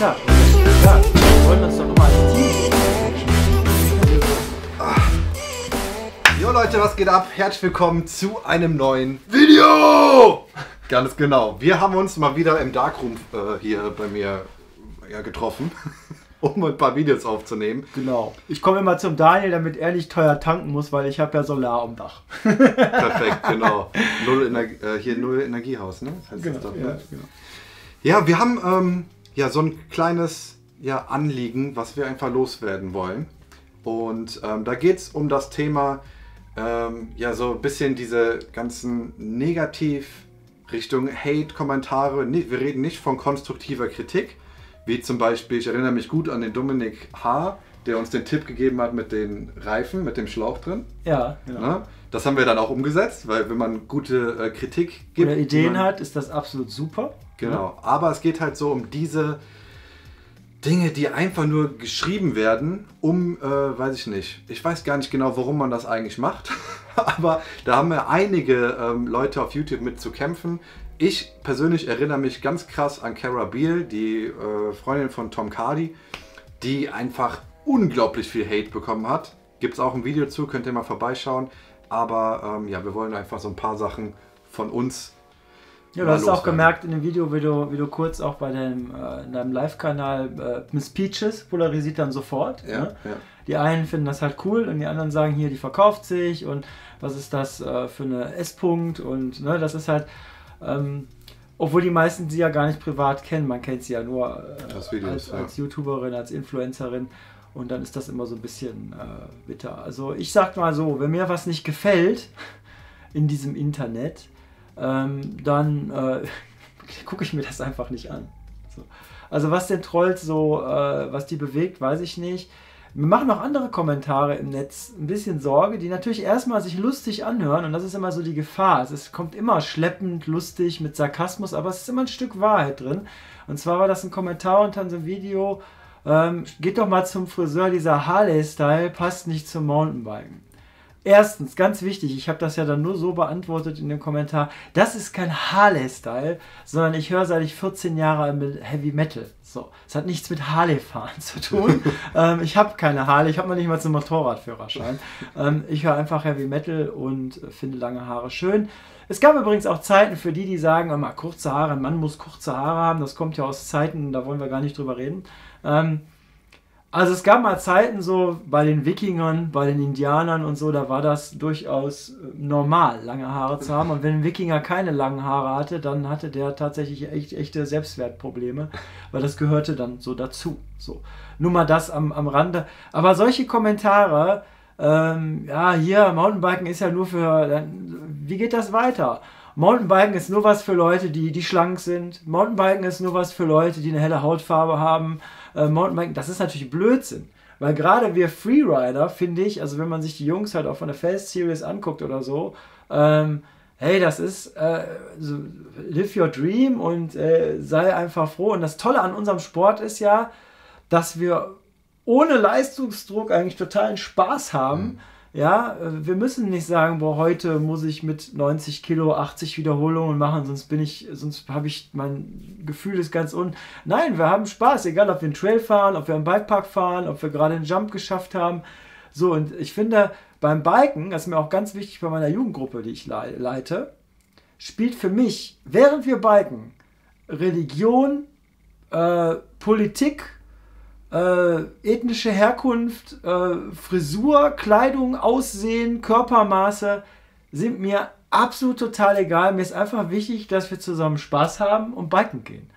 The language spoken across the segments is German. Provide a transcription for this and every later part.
klar. Ja, wir wollen uns doch immer als Team. Jo Leute, was geht ab? Herzlich willkommen zu einem neuen Video! Ganz genau. Wir haben uns mal wieder im Darkroom äh, hier bei mir ja, getroffen, um ein paar Videos aufzunehmen. Genau. Ich komme immer zum Daniel, damit er nicht teuer tanken muss, weil ich habe ja Solar am Dach. Perfekt, genau. Null Ener äh, hier Null Energiehaus, ne? Das heißt das doch, ne? ja, genau. Ja, wir haben ähm, ja so ein kleines ja, Anliegen, was wir einfach loswerden wollen. Und ähm, da geht es um das Thema, ähm, ja, so ein bisschen diese ganzen Negativ Richtung Hate-Kommentare. Wir reden nicht von konstruktiver Kritik, wie zum Beispiel, ich erinnere mich gut an den Dominik H., der uns den Tipp gegeben hat mit den Reifen, mit dem Schlauch drin. Ja, genau. Das haben wir dann auch umgesetzt, weil wenn man gute äh, Kritik gibt, Oder Ideen man, hat, ist das absolut super. Genau, aber es geht halt so um diese Dinge, die einfach nur geschrieben werden, um, äh, weiß ich nicht, ich weiß gar nicht genau, warum man das eigentlich macht, aber da haben wir einige ähm, Leute auf YouTube mit zu kämpfen. Ich persönlich erinnere mich ganz krass an Cara Beal, die äh, Freundin von Tom Cardi, die einfach unglaublich viel Hate bekommen hat. Gibt es auch ein Video zu, könnt ihr mal vorbeischauen. Aber ähm, ja, wir wollen einfach so ein paar Sachen von uns Ja, du hast auch gemerkt in dem Video, wie du, wie du kurz auch bei deinem, äh, in deinem Live-Kanal äh, Miss Peaches polarisiert dann sofort. Ja, ne? ja. Die einen finden das halt cool und die anderen sagen hier, die verkauft sich und was ist das äh, für eine S-Punkt und ne, das ist halt, ähm, obwohl die meisten sie ja gar nicht privat kennen, man kennt sie ja nur äh, Videos, als, ja. als YouTuberin, als Influencerin und dann ist das immer so ein bisschen äh, bitter. Also ich sag mal so, wenn mir was nicht gefällt in diesem Internet, ähm, dann äh, gucke ich mir das einfach nicht an. So. Also was den Trolls so, äh, was die bewegt, weiß ich nicht. Mir machen auch andere Kommentare im Netz ein bisschen Sorge, die natürlich erstmal sich lustig anhören und das ist immer so die Gefahr. Es kommt immer schleppend, lustig, mit Sarkasmus, aber es ist immer ein Stück Wahrheit drin. Und zwar war das ein Kommentar unter so einem Video, ähm, geht doch mal zum Friseur, dieser Harley-Style passt nicht zum Mountainbiken. Erstens, ganz wichtig, ich habe das ja dann nur so beantwortet in dem Kommentar, das ist kein Harley-Style, sondern ich höre seit ich 14 Jahre Heavy Metal. So, es hat nichts mit Harley-Fahren zu tun. ähm, ich habe keine Harley, ich habe noch nicht mal zum Motorradführerschein. ähm, ich höre einfach Heavy Metal und finde lange Haare schön. Es gab übrigens auch Zeiten für die, die sagen, immer kurze Haare, ein Mann muss kurze Haare haben. Das kommt ja aus Zeiten, da wollen wir gar nicht drüber reden. Ähm, also es gab mal Zeiten so bei den Wikingern, bei den Indianern und so, da war das durchaus äh, normal, lange Haare zu haben. Und wenn ein Wikinger keine langen Haare hatte, dann hatte der tatsächlich echt, echte Selbstwertprobleme, weil das gehörte dann so dazu. So. Nur mal das am, am Rande. Aber solche Kommentare, ähm, ja, hier, Mountainbiken ist ja nur für, dann, wie geht das weiter? Mountainbiken ist nur was für Leute, die, die schlank sind. Mountainbiken ist nur was für Leute, die eine helle Hautfarbe haben. Äh, Mountainbiken, das ist natürlich Blödsinn. Weil gerade wir Freerider, finde ich, also wenn man sich die Jungs halt auch von der Fast Series anguckt oder so, ähm, hey, das ist äh, so, live your dream und äh, sei einfach froh. Und das Tolle an unserem Sport ist ja, dass wir ohne Leistungsdruck eigentlich totalen Spaß haben. Ja, äh, wir müssen nicht sagen, boah, heute muss ich mit 90 Kilo 80 Wiederholungen machen, sonst bin ich, sonst habe ich mein Gefühl ist ganz un. Nein, wir haben Spaß, egal ob wir einen Trail fahren, ob wir einen Bikepark fahren, ob wir gerade einen Jump geschafft haben. So, und ich finde, beim Biken, das ist mir auch ganz wichtig bei meiner Jugendgruppe, die ich lei- leite, spielt für mich, während wir biken, Religion, äh, Politik, äh, ethnische Herkunft, äh, Frisur, Kleidung, Aussehen, Körpermaße sind mir absolut total egal. Mir ist einfach wichtig, dass wir zusammen Spaß haben und biken gehen.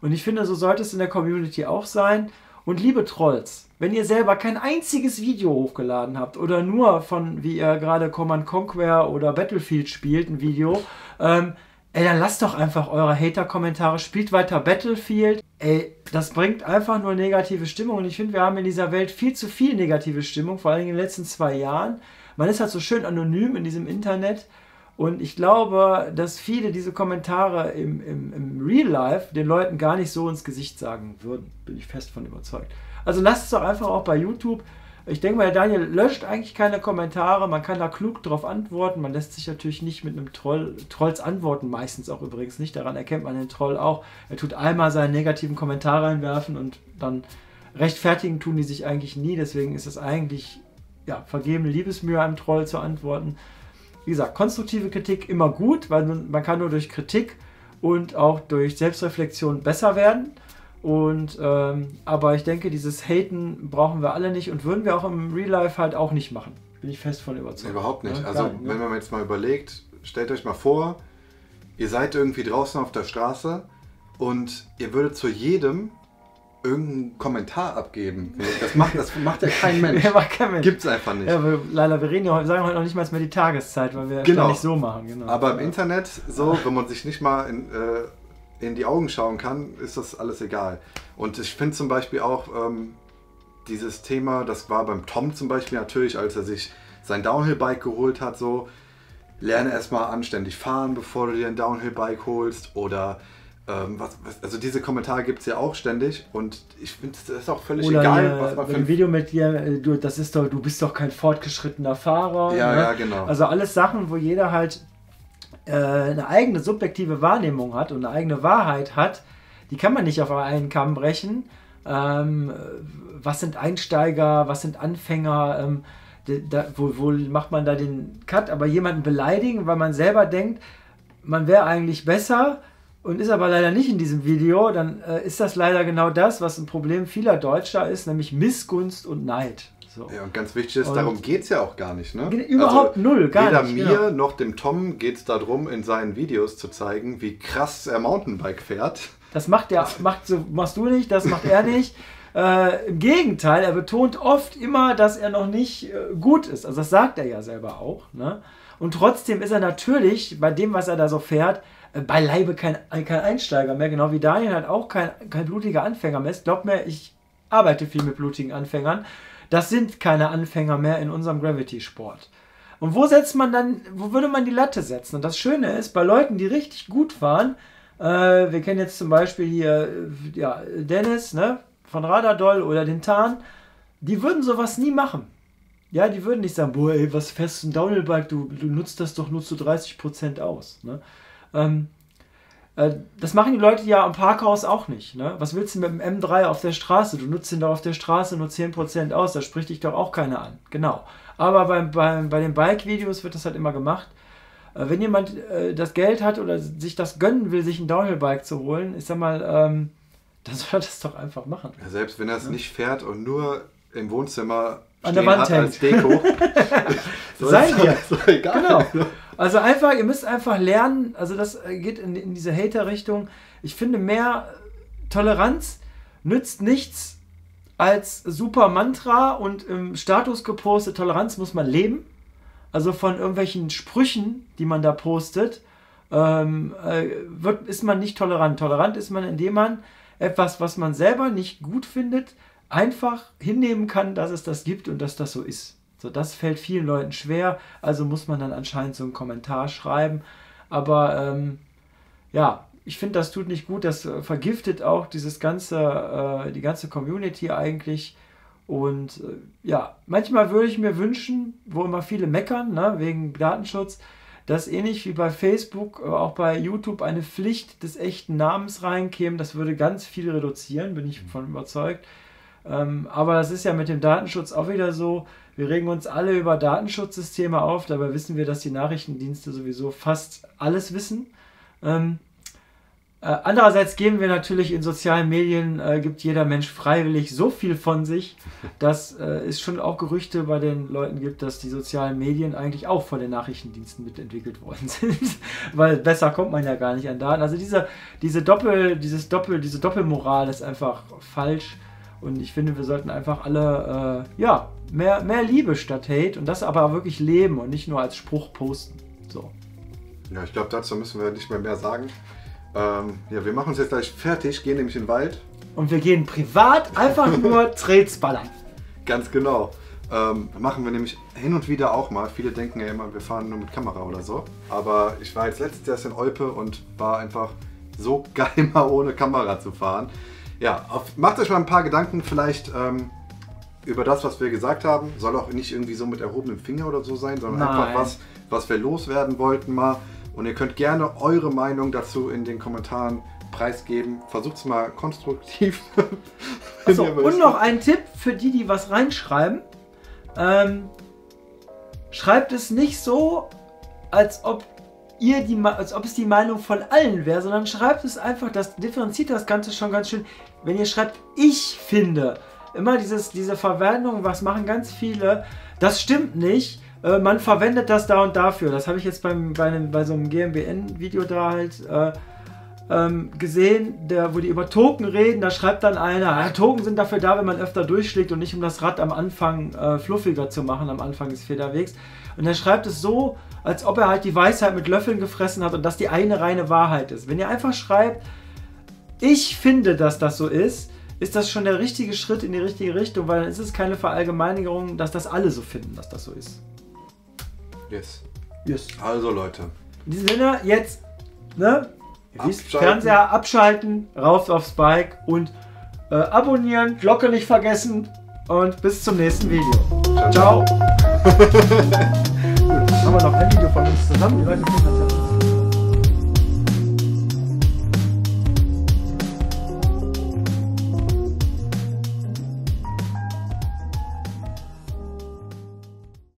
Und ich finde, so sollte es in der Community auch sein. Und liebe Trolls, wenn ihr selber kein einziges Video hochgeladen habt oder nur von, wie ihr gerade Command Conquer oder Battlefield spielt, ein Video, ähm, ey, dann lasst doch einfach eure Hater-Kommentare, spielt weiter Battlefield. Ey, das bringt einfach nur negative Stimmung. Und ich finde, wir haben in dieser Welt viel zu viel negative Stimmung, vor allem in den letzten zwei Jahren. Man ist halt so schön anonym in diesem Internet. Und ich glaube, dass viele diese Kommentare im, im, im Real Life den Leuten gar nicht so ins Gesicht sagen würden. Bin ich fest von überzeugt. Also lasst es doch einfach auch bei YouTube Ich denke mal, der Daniel löscht eigentlich keine Kommentare, man kann da klug drauf antworten, man lässt sich natürlich nicht mit einem Troll, Trolls antworten, meistens auch übrigens nicht, daran erkennt man den Troll auch. Er tut einmal seinen negativen Kommentar reinwerfen und dann rechtfertigen tun die sich eigentlich nie, deswegen ist es eigentlich ja, vergebene Liebesmühe einem Troll zu antworten. Wie gesagt, konstruktive Kritik immer gut, weil man kann nur durch Kritik und auch durch Selbstreflexion besser werden. Und ähm, aber ich denke, dieses Haten brauchen wir alle nicht und würden wir auch im Real Life halt auch nicht machen. Bin ich fest von überzeugt. Überhaupt nicht. Ja, also Nein, wenn man jetzt mal überlegt, stellt euch mal vor, ihr seid irgendwie draußen auf der Straße und ihr würdet zu jedem irgendeinen Kommentar abgeben. Das macht, das macht ja kein Mensch. ja, macht kein Mensch. Gibt's einfach nicht. Ja, wir, leider, wir reden ja, sagen heute noch nicht mal mehr die Tageszeit, weil wir genau. nicht so machen. Genau. Aber im Internet, so, wenn man sich nicht mal in, äh, in die Augen schauen kann, ist das alles egal. Und ich finde zum Beispiel auch ähm, dieses Thema, das war beim Tom zum Beispiel natürlich, als er sich sein Downhill-Bike geholt hat, so, lerne erstmal anständig fahren, bevor du dir ein Downhill-Bike holst oder ähm, was, was, also diese Kommentare gibt es ja auch ständig und ich finde, es ist auch völlig Oder egal, was man für ein Video mit dir, äh, du, das ist doch, du bist doch kein fortgeschrittener Fahrer. Ja, ne? ja, genau. Also alles Sachen, wo jeder halt äh, eine eigene subjektive Wahrnehmung hat und eine eigene Wahrheit hat, die kann man nicht auf einen Kamm brechen. Ähm, was sind Einsteiger, was sind Anfänger? Ähm, da, wo, wo macht man da den Cut? Aber jemanden beleidigen, weil man selber denkt, man wäre eigentlich besser und ist aber leider nicht in diesem Video, dann äh, ist das leider genau das, was ein Problem vieler Deutscher ist, nämlich Missgunst und Neid. So. Ja, und ganz wichtig ist, und darum geht es ja auch gar nicht. Ne? Überhaupt also, null, gar weder nicht. Weder mir genau. noch dem Tom geht es darum, in seinen Videos zu zeigen, wie krass er Mountainbike fährt. Das macht er, macht so, machst du nicht, das macht er nicht. Äh, Im Gegenteil, er betont oft immer, dass er noch nicht äh, gut ist. Also das sagt er ja selber auch. Ne? Und trotzdem ist er natürlich bei dem, was er da so fährt, äh, beileibe kein, kein Einsteiger mehr, genau wie Daniel halt auch kein, kein blutiger Anfänger mehr ist. Glaub mir, ich arbeite viel mit blutigen Anfängern. Das sind keine Anfänger mehr in unserem Gravity-Sport. Und wo setzt man dann, wo würde man die Latte setzen? Und das Schöne ist, bei Leuten, die richtig gut fahren, äh, wir kennen jetzt zum Beispiel hier äh, ja, Dennis ne, von Radadoll oder den Tarn, die würden sowas nie machen. Ja, die würden nicht sagen, boah, ey, was fährst du ein Downhillbike, du, du nutzt das doch nur zu 30% aus. Ne? Ähm, äh, das machen die Leute ja am Parkhaus auch nicht. Ne? Was willst du mit dem M3 auf der Straße? Du nutzt ihn doch auf der Straße nur 10% aus, da spricht dich doch auch keiner an. Genau. Aber beim, beim, bei den Bike-Videos wird das halt immer gemacht. Äh, wenn jemand äh, das Geld hat oder sich das gönnen will, sich ein Downhill-Bike zu holen, ich sag mal, ähm, dann soll er das doch einfach machen. Ja, selbst wenn er es ja. nicht fährt und nur im Wohnzimmer an der Wand hängt. als Deko. Sein wir. Genau. Also einfach, ihr müsst einfach lernen, also das geht in, in diese Hater-Richtung. Ich finde, mehr Toleranz nützt nichts als super Mantra und im Status gepostet, Toleranz muss man leben. Also von irgendwelchen Sprüchen, die man da postet, ähm, äh, wird, ist man nicht tolerant. Tolerant ist man, indem man etwas, was man selber nicht gut findet, einfach hinnehmen kann, dass es das gibt und dass das so ist. So, das fällt vielen Leuten schwer, also muss man dann anscheinend so einen Kommentar schreiben. Aber ähm, ja, ich finde, das tut nicht gut, das äh, vergiftet auch dieses ganze, äh, die ganze Community eigentlich. Und äh, ja, manchmal würde ich mir wünschen, wo immer viele meckern, ne, wegen Datenschutz, dass ähnlich wie bei Facebook, äh, auch bei YouTube eine Pflicht des echten Namens reinkäme. Das würde ganz viel reduzieren, bin ich von überzeugt. Ähm, aber das ist ja mit dem Datenschutz auch wieder so. Wir regen uns alle über Datenschutzsysteme auf, dabei wissen wir, dass die Nachrichtendienste sowieso fast alles wissen. Ähm, äh, andererseits geben wir natürlich in sozialen Medien, äh, gibt jeder Mensch freiwillig so viel von sich, dass äh, es schon auch Gerüchte bei den Leuten gibt, dass die sozialen Medien eigentlich auch von den Nachrichtendiensten mitentwickelt worden sind. Weil besser kommt man ja gar nicht an Daten. Also diese, diese, Doppel, dieses Doppel, diese Doppelmoral ist einfach falsch. Und ich finde, wir sollten einfach alle, äh, ja, mehr, mehr Liebe statt Hate und das aber wirklich leben und nicht nur als Spruch posten. So. Ja, ich glaube, dazu müssen wir nicht mehr mehr sagen. Ähm, ja, wir machen uns jetzt gleich fertig, gehen nämlich in den Wald. Und wir gehen privat einfach nur Trails ballern. Ganz genau. Ähm, machen wir nämlich hin und wieder auch mal. Viele denken ja immer, wir fahren nur mit Kamera oder so. Aber ich war jetzt letztes Jahr in Olpe und war einfach so geil, mal ohne Kamera zu fahren ja, auf, macht euch mal ein paar Gedanken. Vielleicht ähm, über das, was wir gesagt haben. Soll auch nicht irgendwie so mit erhobenem Finger oder so sein, sondern Nein. einfach was, was wir loswerden wollten mal. Und ihr könnt gerne eure Meinung dazu in den Kommentaren preisgeben. Versucht's mal konstruktiv. Achso, und noch ein Tipp für die, die was reinschreiben. Ähm, schreibt es nicht so, als ob ihr die, als ob es die Meinung von allen wäre, sondern schreibt es einfach, das differenziert das Ganze schon ganz schön. Wenn ihr schreibt, ich finde, immer dieses, diese Verwendung, was machen ganz viele, das stimmt nicht. Äh, man verwendet das da und dafür. Das habe ich jetzt beim, bei, einem, bei so einem GmbN-Video da halt äh, ähm, gesehen, der, wo die über Token reden, da schreibt dann einer, ah, Token sind dafür da, wenn man öfter durchschlägt und nicht um das Rad am Anfang äh, fluffiger zu machen, am Anfang des Federwegs. Und er schreibt es so, als ob er halt die Weisheit mit Löffeln gefressen hat und das die eine reine Wahrheit ist. Wenn ihr einfach schreibt, ich finde, dass das so ist, ist das schon der richtige Schritt in die richtige Richtung, weil dann ist es keine Verallgemeinerung, dass das alle so finden, dass das so ist. Yes. Yes. Also Leute, In diesem Sinne, jetzt, ne? Ihr wisst. Fernseher abschalten, rauf aufs Bike und äh, abonnieren, Glocke nicht vergessen und bis zum nächsten Video. ciao. Ciao. Gut, haben wir noch ein Video von uns zusammen. Die Leute finden das ja.